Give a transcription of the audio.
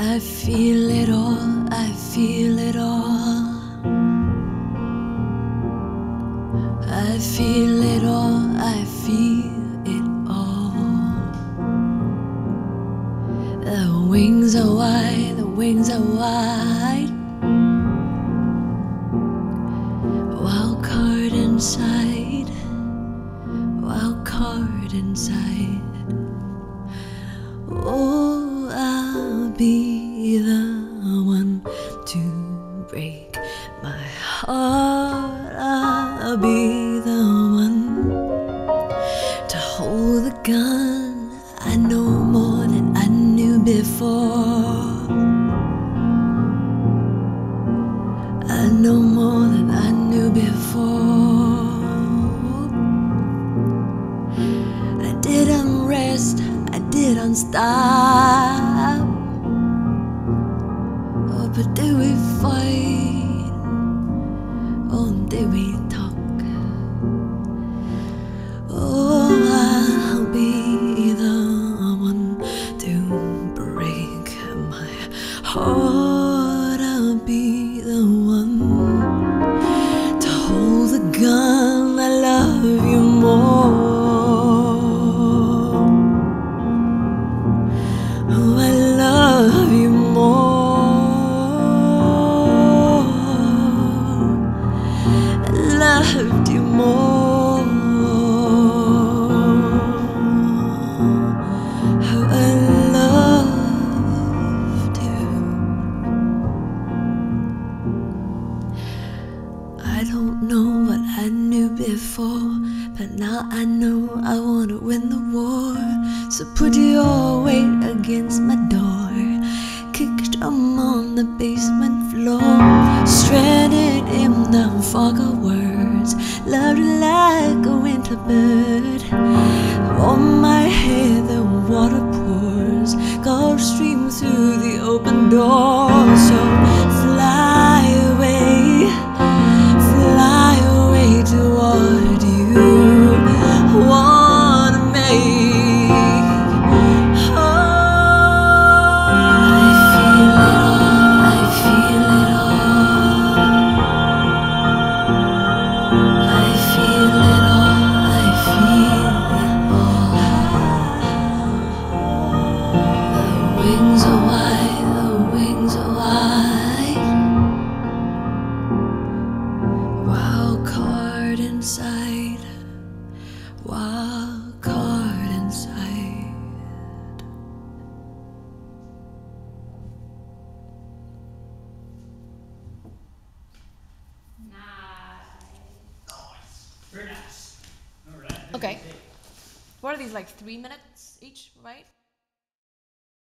I feel it all, I feel it all. I feel it all, I feel it all. The wings are wide, the wings are wide. Wild card inside, wild card inside. Oh, be the one to break my heart. I'll be the one to hold the gun. I know more than I knew before. I know more than I knew before. I didn't rest, I didn't stop. Be the one to hold the gun. I love you more. Oh, I love you more. I loved you more. Don't know what I knew before, but now I know I want to win the war. So put your weight against my door. Kicked I'm on the basement floor, stranded in the fog of words. Loved like a winter bird. On my head the water pours, Gulf stream through the open door. Okay. What are these like three minutes each, right?